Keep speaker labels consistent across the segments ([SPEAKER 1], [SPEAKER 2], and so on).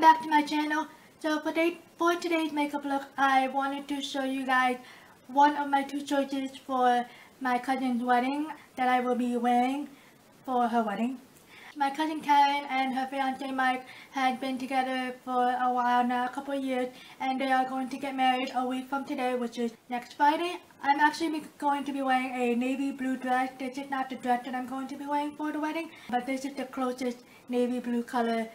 [SPEAKER 1] welcome back to my channel. So for, day, for today's makeup look, I wanted to show you guys one of my two choices for my cousin's wedding that I will be wearing for her wedding. My cousin Karen and her fiance Mike had been together for a while now, a couple of years, and they are going to get married a week from today, which is next Friday. I'm actually going to be wearing a navy blue dress. This is not the dress that I'm going to be wearing for the wedding, but this is the closest navy blue color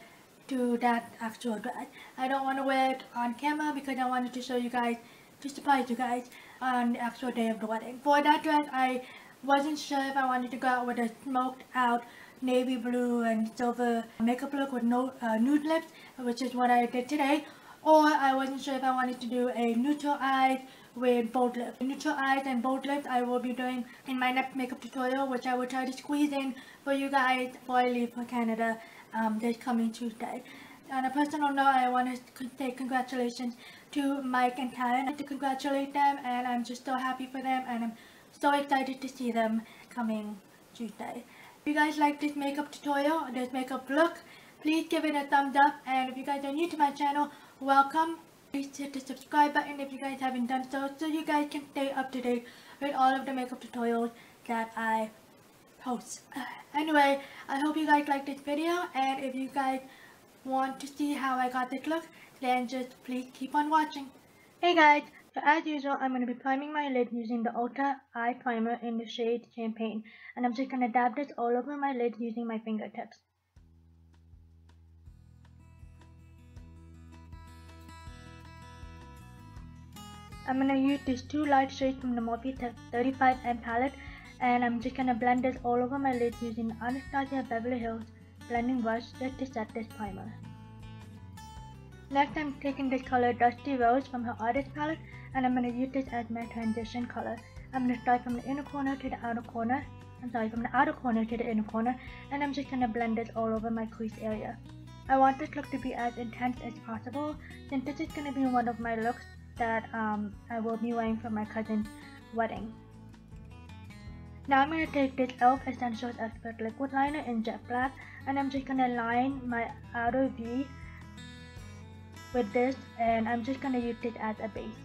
[SPEAKER 1] to that actual dress. I don't want to wear it on camera because I wanted to show you guys, to surprise you guys on the actual day of the wedding. For that dress, I wasn't sure if I wanted to go out with a smoked out navy blue and silver makeup look with no uh, nude lips, which is what I did today, or I wasn't sure if I wanted to do a neutral eyes with bold lips. Neutral eyes and bold lips I will be doing in my next makeup tutorial, which I will try to squeeze in for you guys before I leave for Canada um, this coming Tuesday. On a personal note, I want to say congratulations to Mike and Karen. I'd to congratulate them and I'm just so happy for them and I'm so excited to see them coming Tuesday. If you guys like this makeup tutorial, this makeup look, please give it a thumbs up and if you guys are new to my channel, welcome. Please hit the subscribe button if you guys haven't done so, so you guys can stay up to date with all of the makeup tutorials that I Oh, post. Uh, anyway, I hope you guys liked this video and if you guys want to see how I got this look, then just please keep on watching. Hey guys, so as usual, I'm going to be priming my lid using the Ulta Eye Primer in the shade Champagne. And I'm just going to dab this all over my lid using my fingertips. I'm going to use these two light shades from the Morphe 35N palette and I'm just to blend this all over my lid using Anastasia Beverly Hills blending brush just to set this primer. Next I'm taking this color Dusty Rose from her artist palette and I'm to use this as my transition color. I'm to start from the inner corner to the outer corner. I'm sorry, from the outer corner to the inner corner and I'm just to blend this all over my crease area. I want this look to be as intense as possible since this is to be one of my looks that um, I will be wearing for my cousin's wedding. Now I'm going to take this e.l.f. Essentials Expert Liquid Liner in Jet Black and I'm just going to line my outer V with this and I'm just going to use it as a base.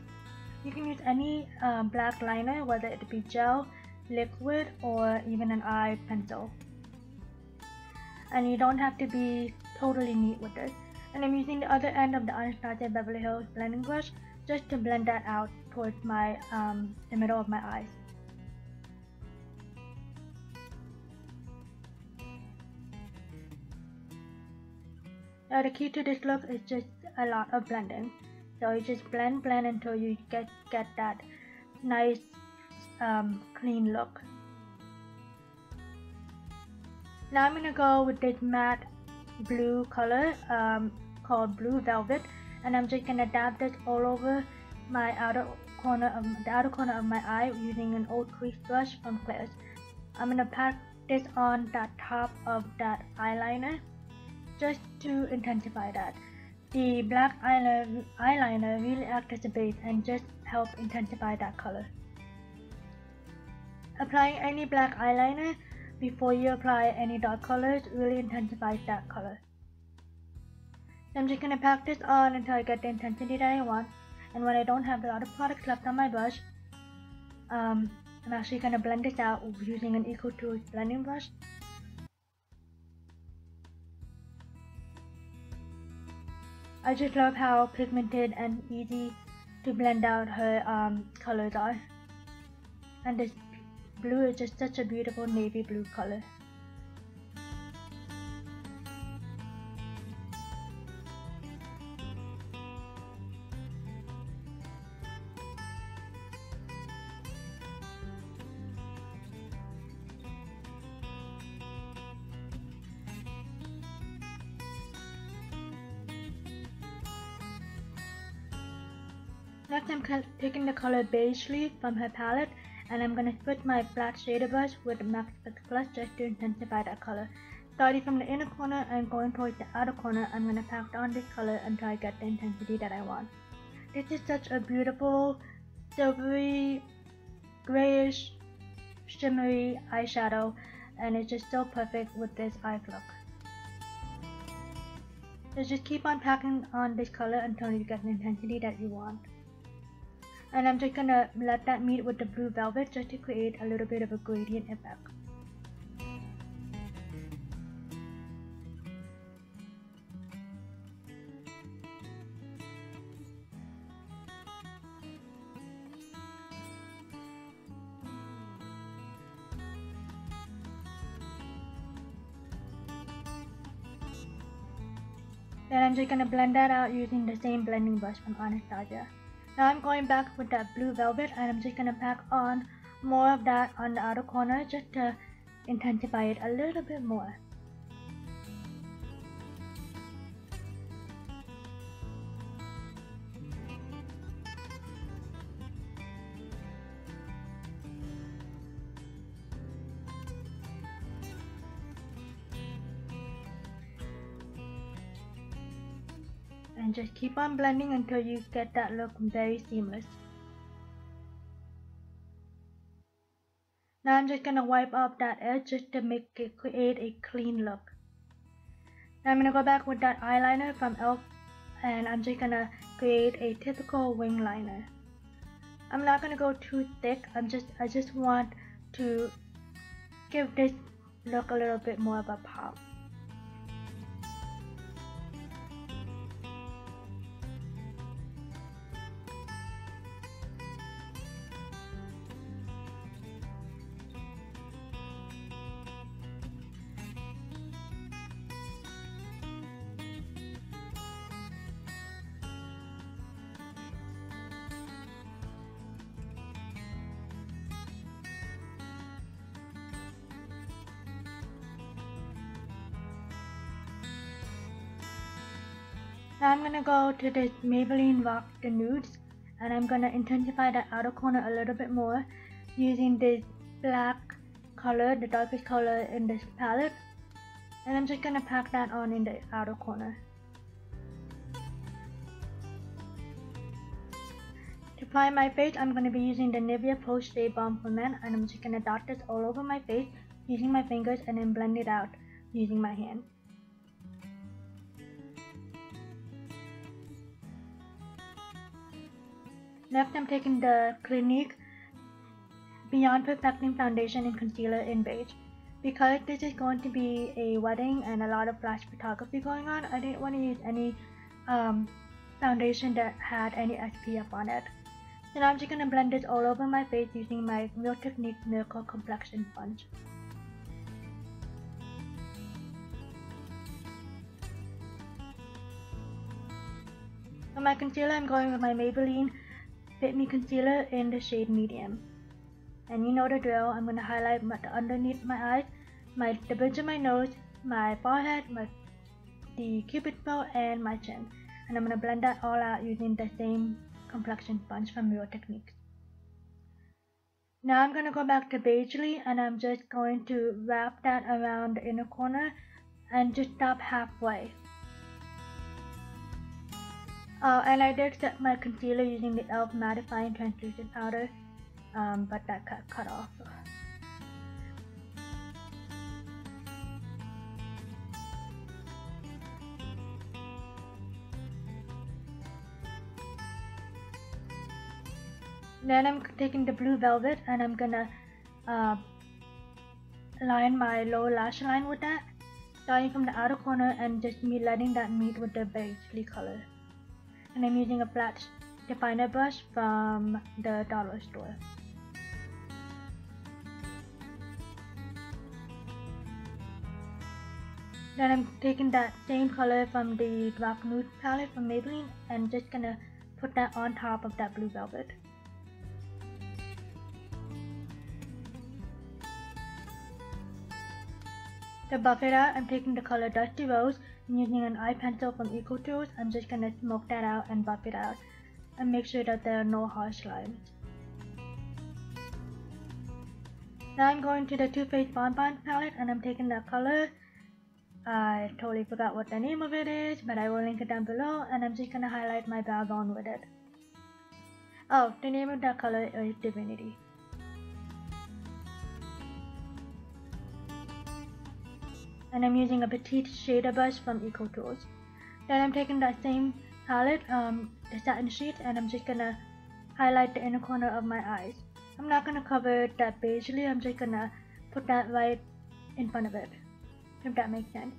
[SPEAKER 1] You can use any um, black liner, whether it be gel, liquid, or even an eye pencil. And you don't have to be totally neat with this. And I'm using the other end of the Anastasia Beverly Hills blending brush just to blend that out towards my um, the middle of my eyes. Now the key to this look is just a lot of blending. So you just blend, blend until you get, get that nice um, clean look. Now I'm gonna go with this matte blue color um, called Blue Velvet and I'm just gonna dab this all over my outer corner of the outer corner of my eye using an old crease brush from Claire's. I'm gonna pat this on the top of that eyeliner just to intensify that. The black eyeliner, really acts as a base and just help intensify that color. Applying any black eyeliner before you apply any dark colors really intensifies that color. So I'm just going to pack this on until I get the intensity that I want and when I don't have a lot of products left on my brush um, I'm actually going to blend this out using an Eco Tools blending brush I just love how pigmented and easy to blend out her um, colors are. And this blue is just such a beautiful navy blue color. Next I'm taking the color Beige Leaf from her palette and I'm going to put my flat shader brush with MAC Fix Plus just to intensify that color. Starting from the inner corner and going towards the outer corner, I'm going to pack on this color until I get the intensity that I want. This is such a beautiful, silvery, grayish, shimmery eyeshadow and it's just so perfect with this eye look. So just keep on packing on this color until you get the intensity that you want. And I'm just gonna let that meet with the blue velvet just to create a little bit of a gradient effect. Then I'm just gonna blend that out using the same blending brush from Anastasia. Now I'm going back with that blue velvet and I'm just gonna pack on more of that on the outer corner just to intensify it a little bit more. And just keep on blending until you get that look very seamless. Now I'm just gonna wipe off that edge just to make it create a clean look. Now I'm gonna go back with that eyeliner from e.l.f. and I'm just gonna create a typical wing liner. I'm not gonna go too thick, I'm just I just want to give this look a little bit more of a pop. Now I'm gonna go to this Maybelline Rock the Nudes and I'm gonna intensify the outer corner a little bit more using this black color, the darkest color in this palette. And I'm just gonna pack that on in the outer corner. To prime my face, I'm gonna be using the Nivea Post Shave Balm for Men and I'm just gonna dot this all over my face using my fingers and then blend it out using my hand. Next, I'm taking the Clinique Beyond Perfecting Foundation and Concealer in Beige. Because this is going to be a wedding and a lot of flash photography going on, I didn't want to use any um, foundation that had any SPF on it. So now I'm just going to blend this all over my face using my Real Technique Miracle Complexion Sponge. For my concealer, I'm going with my Maybelline Fit Me Concealer in the shade Medium. And you know the drill, I'm going to highlight my, underneath my eyes, my the bridge of my nose, my forehead, my the cupid bow, and my chin. And I'm going to blend that all out using the same complexion sponge from Real Techniques. Now I'm going to go back to Beigely and I'm just going to wrap that around the inner corner and just stop halfway. Uh, and I did set my concealer using the e.l.f. mattifying translucent powder, um, but that cut off. Then I'm taking the blue velvet and I'm gonna uh, line my lower lash line with that, starting from the outer corner and just me letting that meet with the beige color and I'm using a flat definer brush from the dollar store. Then I'm taking that same color from the Dark Nude palette from Maybelline and just gonna put that on top of that blue velvet. To buff it out, I'm taking the color Dusty Rose using an eye pencil from Eco Tools, I'm just gonna smoke that out and buff it out and make sure that there are no harsh lines. Now I'm going to the Too Faced Bon Bon palette and I'm taking that color. I totally forgot what the name of it is, but I will link it down below and I'm just gonna highlight my brow bone with it. Oh, the name of that color is Divinity. And I'm using a petite shader brush from Eco Tools. Then I'm taking that same palette, um, the satin sheet, and I'm just gonna highlight the inner corner of my eyes. I'm not gonna cover that beigely, I'm just gonna put that right in front of it, if that makes sense.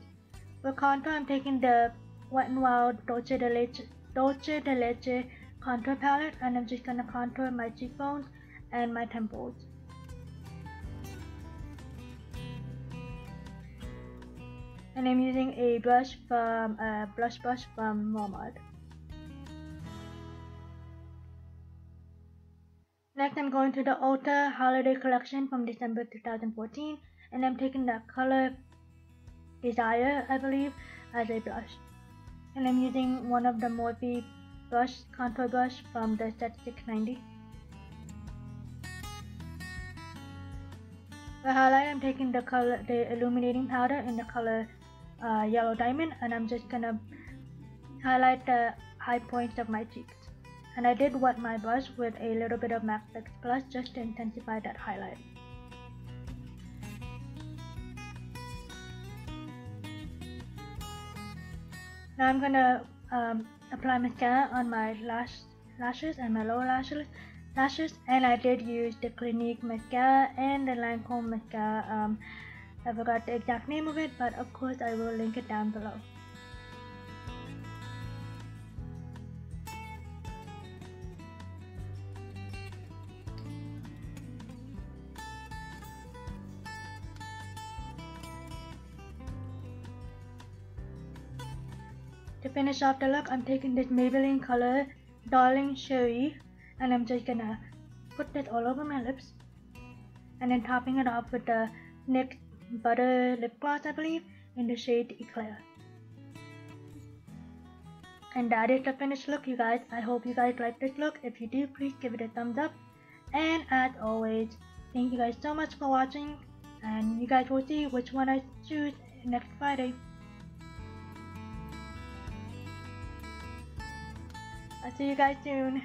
[SPEAKER 1] For contour, I'm taking the Wet n Wild Dulce de Leche, Dulce de Leche contour palette, and I'm just gonna contour my cheekbones and my temples. And I'm using a brush from uh, a blush brush from Walmart. Next, I'm going to the Ulta Holiday Collection from December 2014, and I'm taking the color Desire, I believe, as a blush. And I'm using one of the Morphe brush, contour brush from the set 690. For highlight, I'm taking the color, the illuminating powder in the color uh, yellow diamond, and I'm just gonna highlight the high points of my cheeks. And I did wet my brush with a little bit of MAC Fix Plus just to intensify that highlight. Now I'm gonna um, apply mascara on my lash lashes and my lower lashes lashes and I did use the Clinique mascara and the Lancome mascara um, I forgot the exact name of it but of course I will link it down below. To finish off the look, I'm taking this Maybelline color Darling Cherie and I'm just gonna put this all over my lips and then topping it off with the NYX Butter Lip Gloss, I believe, in the shade Eclair. And that is the finished look, you guys. I hope you guys like this look. If you do, please give it a thumbs up. And as always, thank you guys so much for watching. And you guys will see which one I choose next Friday. I'll see you guys soon.